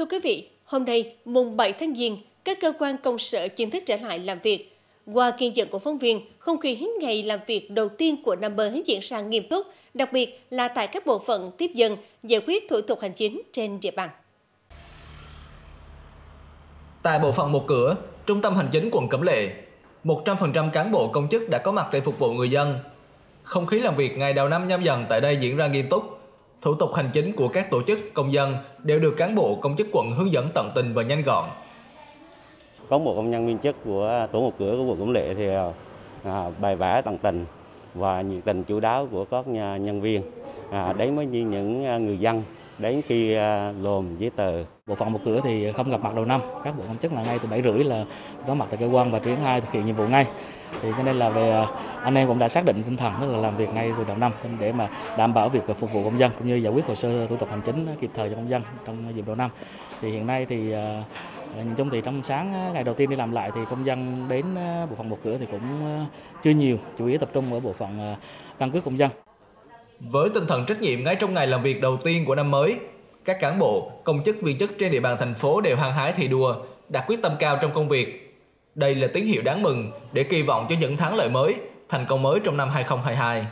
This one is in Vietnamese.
Thưa quý vị, hôm nay, mùng 7 tháng Giêng, các cơ quan công sở chính thức trở lại làm việc. Qua kiên nhận của phóng viên, không khí ngày làm việc đầu tiên của năm mới diễn ra nghiêm túc, đặc biệt là tại các bộ phận tiếp dân giải quyết thủ tục hành chính trên địa bàn. Tại bộ phận một cửa, Trung tâm Hành chính quận Cẩm Lệ, 100% cán bộ công chức đã có mặt để phục vụ người dân. Không khí làm việc ngày đầu năm nhâm dần tại đây diễn ra nghiêm túc. Thủ tục hành chính của các tổ chức, công dân đều được cán bộ công chức quận hướng dẫn tận tình và nhanh gọn. Có một công nhân viên chức của tổ một cửa của quận Cẩm Lệ thì à, bài vẽ tận tình và nhiệt tình chủ đáo của các nhân viên à, đến với những à, người dân đến khi à, lồn giấy tờ. Bộ phận một cửa thì không gặp mặt đầu năm, các bộ công chức là ngay từ 7 rưỡi là có mặt tại cơ quan và triển khai thực hiện nhiệm vụ ngay. Thì cho nên là về à, anh em cũng đã xác định tinh thần tức là làm việc ngay từ đầu năm để mà đảm bảo việc à, phục vụ công dân cũng như giải quyết hồ sơ thủ tục hành chính à, kịp thời cho công dân trong dịp đầu năm. Thì hiện nay thì nhìn chung thì trong sáng ngày đầu tiên đi làm lại thì công dân đến bộ phận một cửa thì cũng chưa nhiều, chủ yếu tập trung ở bộ phận căn cước công dân. Với tinh thần trách nhiệm ngay trong ngày làm việc đầu tiên của năm mới, các cán bộ, công chức viên chức trên địa bàn thành phố đều hăng hái thi đua, đạt quyết tâm cao trong công việc. Đây là tín hiệu đáng mừng để kỳ vọng cho những thắng lợi mới, thành công mới trong năm 2022.